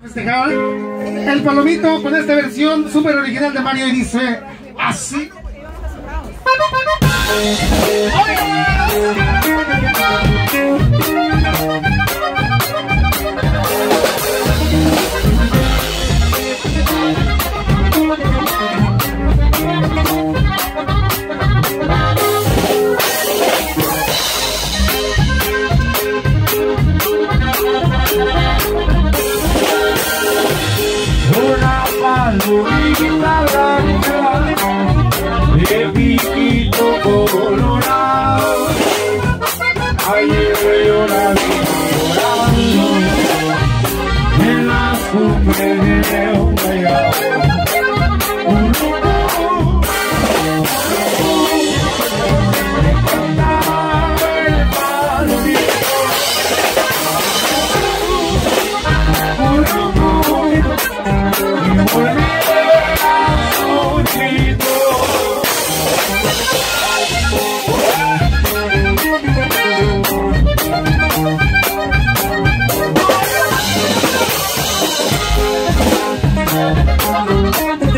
Festejar el palomito con esta versión súper original de Mario y dice así. Palomita blanca de piquito colorado. Ayer yo la Thank you.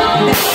Oh,